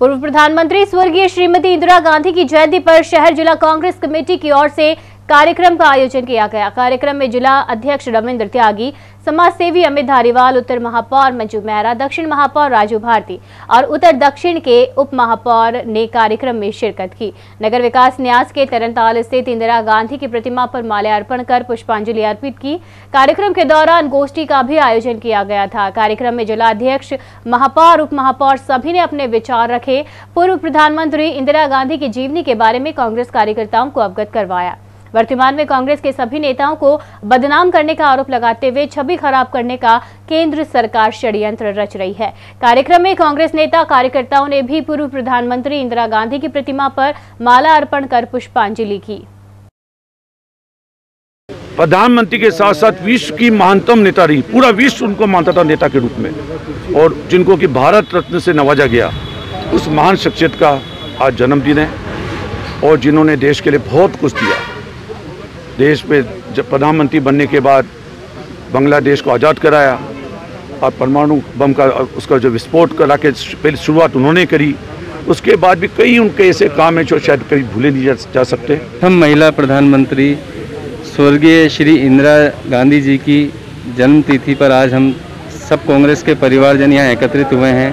पूर्व प्रधानमंत्री स्वर्गीय श्रीमती इंदिरा गांधी की जयंती पर शहर जिला कांग्रेस कमेटी की ओर से कार्यक्रम का आयोजन किया गया। कार्यक्रम में जिला अध्यक्ष रविंद्र त्यागी समाज सेवी अमित धारीवाल, उत्तर महापौर मंजू मेहरा, दक्षिण महापौर राजू भारती और उत्तर दक्षिण के उप महापौर ने कार्यक्रम में शिरकत की। नगर विकास न्यास के तरनताल स्थित इंदिरा गांधी की प्रतिमा पर माल्यार्पण कर पुष्पांजलि अर्पित की। कार्यक्रम के दौरान गोष्ठी का भी आयोजन किया गया था। कार्यक्रम में जिला अध्यक्ष, महापौर, उप महापौर सभी ने अपने विचार रखे। पूर्व प्रधानमंत्री इंदिरा गांधी की जीवनी के बारे में कांग्रेस कार्यकर्ताओं को अवगत करवाया। वर्तमान में कांग्रेस के सभी नेताओं को बदनाम करने का आरोप लगाते हुए छवि खराब करने का केंद्र सरकार षड्यंत्र रच रही है। कार्यक्रम में कांग्रेस नेता कार्यकर्ताओं ने भी पूर्व प्रधानमंत्री इंदिरा गांधी की प्रतिमा पर माला अर्पण कर पुष्पांजलि की। प्रधानमंत्री के साथ साथ विश्व की महानतम नेता रही। पूरा विश्व उनको मानता था नेता के रूप में। और जिनको कि भारत रत्न से नवाजा गया, उस महान शख्सियत का आज जन्मदिन है। और जिन्होंने देश के लिए बहुत कुछ दिया। देश में जब प्रधानमंत्री बनने के बाद बांग्लादेश को आज़ाद कराया और परमाणु बम का उसका जो विस्फोट करा के पहले शुरुआत उन्होंने करी उसके बाद भी कई उनके ऐसे काम हैं जो शायद कभी भूले नहीं जा, जा सकते। हम महिला प्रधानमंत्री स्वर्गीय श्री इंदिरा गांधी जी की जन्म तिथि पर आज हम सब कांग्रेस के परिवारजन यहाँ एकत्रित हुए हैं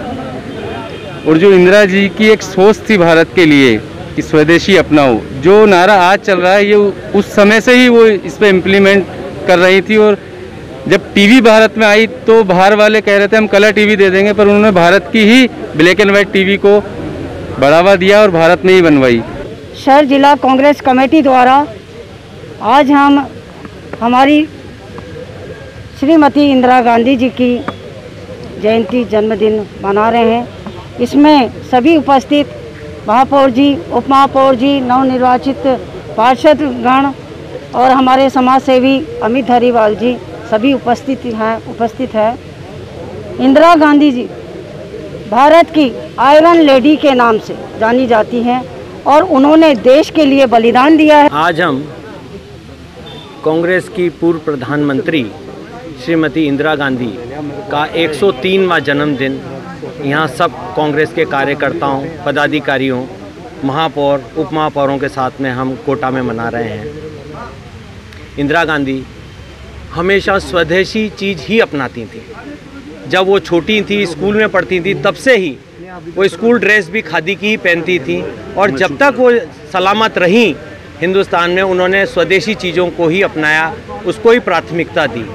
और जो इंदिरा जी की एक सोच थी भारत के लिए कि स्वदेशी अपनाओ। जो नारा आज चल रहा है, ये उस समय से ही वो इस पर इम्प्लीमेंट कर रही थी और जब टीवी भारत में आई तो बाहर वाले कह रहे थे, हम कलर टीवी दे देंगे, पर उन्होंने भारत की ही ब्लैक एंड वाइट टीवी को बढ़ावा दिया और भारत में ही बनवाई। शहर जिला कांग्रेस कमेटी द्वारा आज हम, हमारी श्रीमती इंदिरा गांधी जी की जयंती जन्मदिन मना रहे हैं। इसमें सभी उपस्थित महापौर जी उप महापौर जी, नवनिर्वाचित पार्षद गण और हमारे समाज सेवी अमित हरिवाल जी सभी उपस्थित हैं, उपस्थित है। इंदिरा गांधी जी, भारत की आयरन लेडी के नाम से जानी जाती हैं और उन्होंने देश के लिए बलिदान दिया है। आज हम कांग्रेस की पूर्व प्रधानमंत्री श्रीमती इंदिरा गांधी का 103वां जन्मदिन यहाँ सब कांग्रेस के कार्यकर्ताओं पदाधिकारियों महापौर उप महापौरों के साथ में हम कोटा में मना रहे हैं। इंदिरा गांधी हमेशा स्वदेशी चीज़ ही अपनाती थी। जब वो छोटी थी स्कूल में पढ़ती थी तब से ही वो स्कूल ड्रेस भी खादी की ही पहनती थी और जब तक वो सलामत रहीं हिंदुस्तान में उन्होंने स्वदेशी चीज़ों को ही अपनाया उसको ही प्राथमिकता दी।